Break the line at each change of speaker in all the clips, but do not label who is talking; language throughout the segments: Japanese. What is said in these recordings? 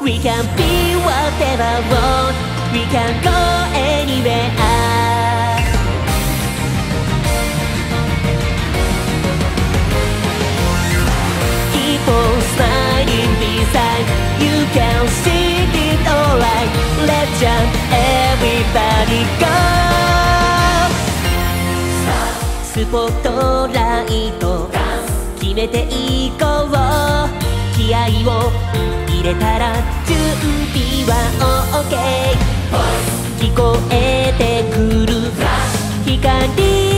We can be whatever we want We can go anywhere Keep on smiling beside You can see it alright Let's jump everybody go スポットライト決めていこう気合を入れたら準備は OK 聞こえてくる。光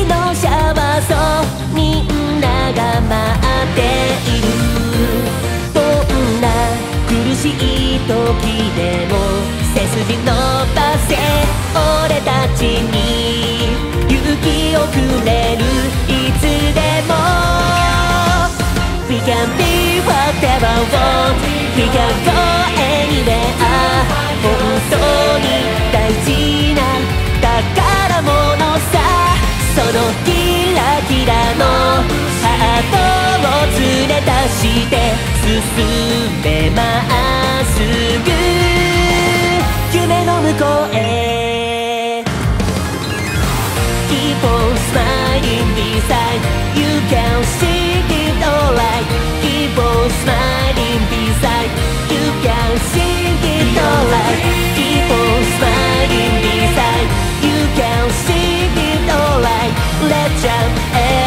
のシャワーそうみんなが待っている。どんな苦しい時でも背筋伸ばせ俺たちに勇気をくれる。いつでも We can be whatever want 光が声に出会う本当に大事な宝物さそのキラキラのハートを連れ出して進めます Let's jump